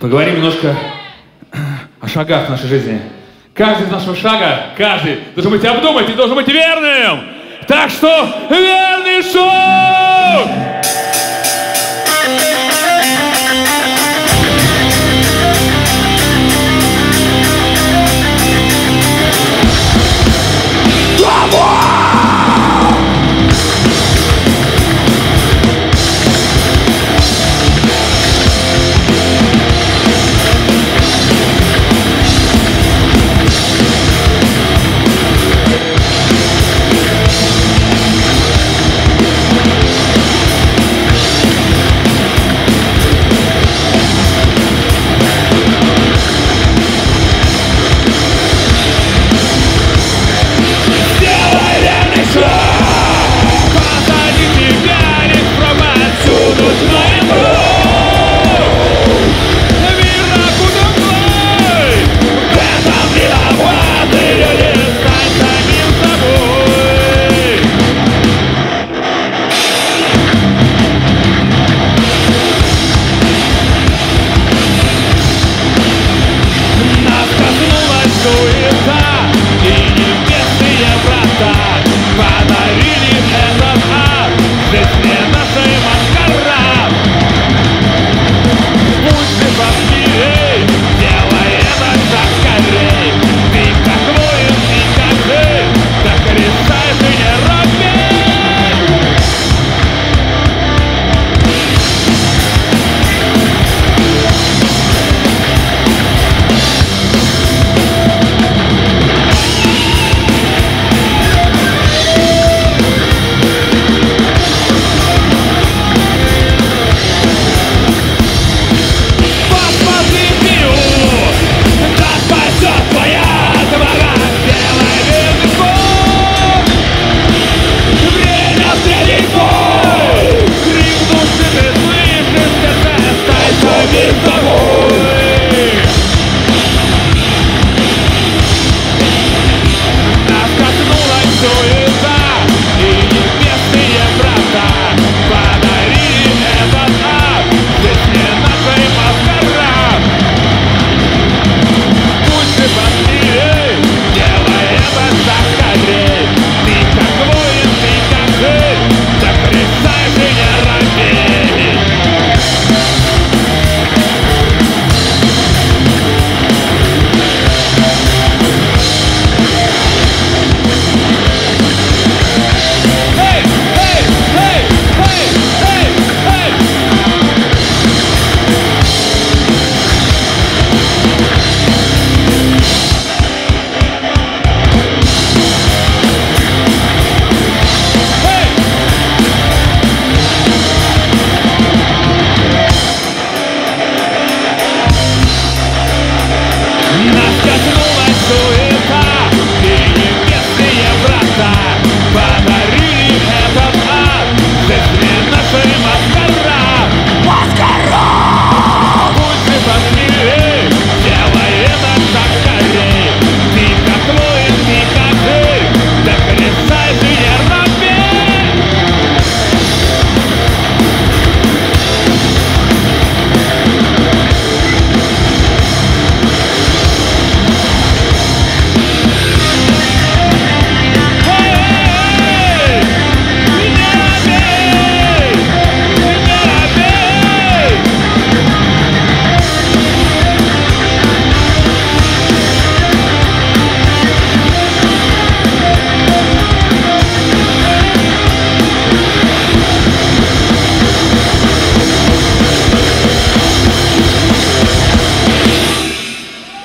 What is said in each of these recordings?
Поговорим немножко о шагах в нашей жизни. Каждый из нашего шага, каждый должен быть обдумать и должен быть верным. Так что верный шаг!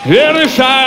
Ele sai.